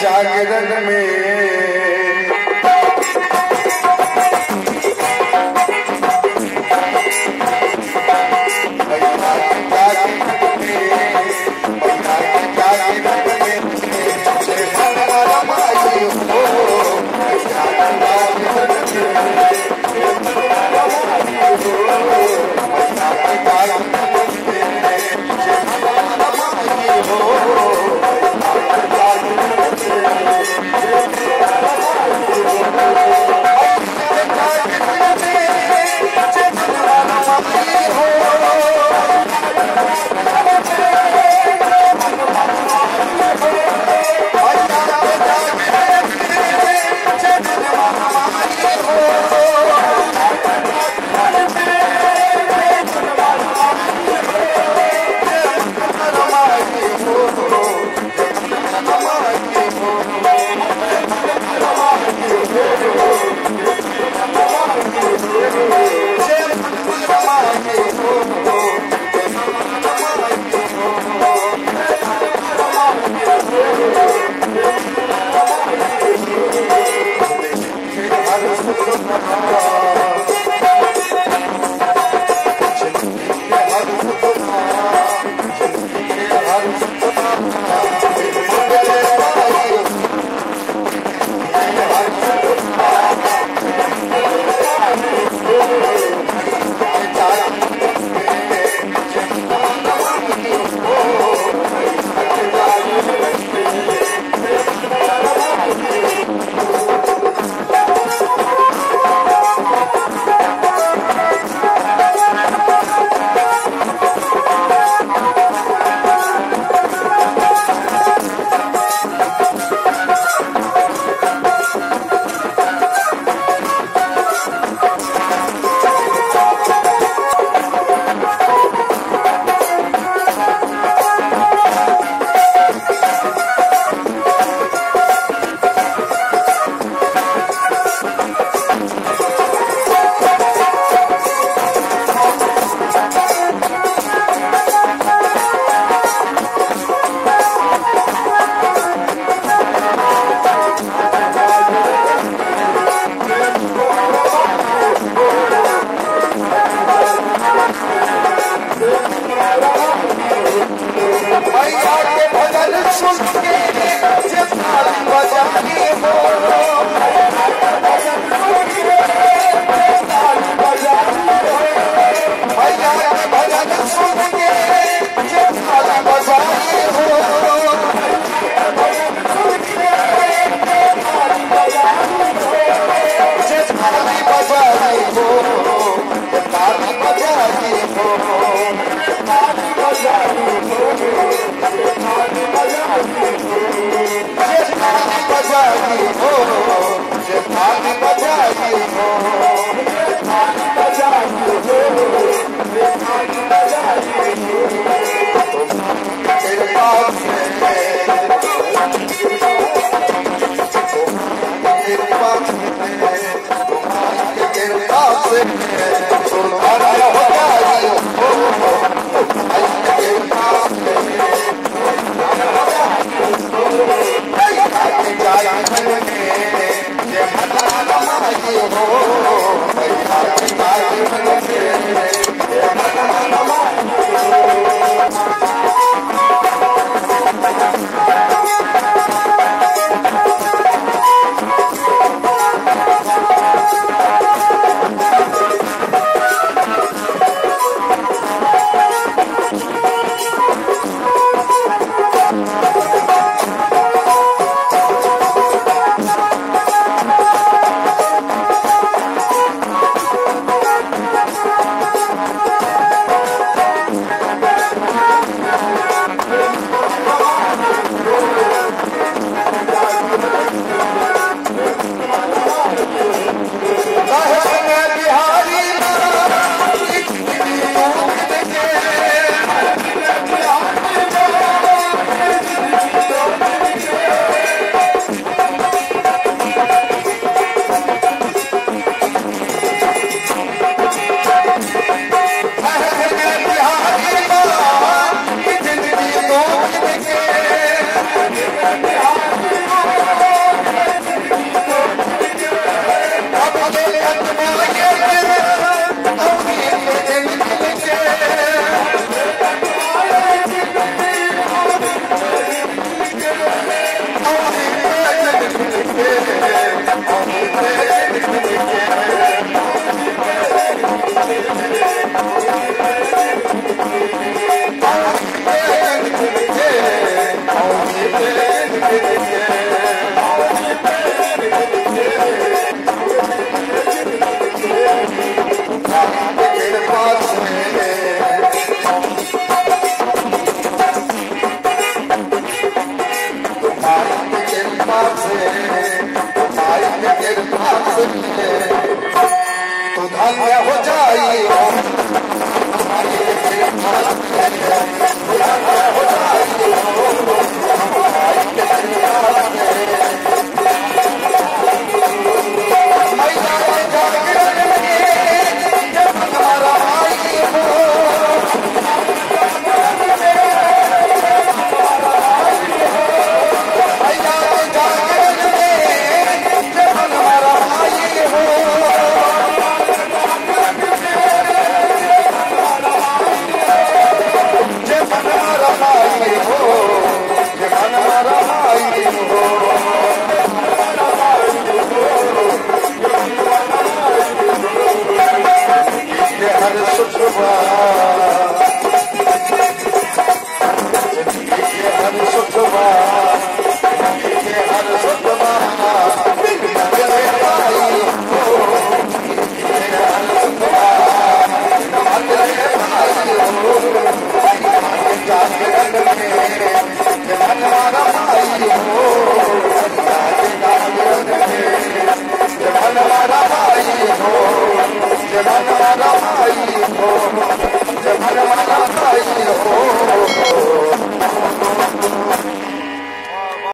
जागरण में। Jepani bajani ho, Oh,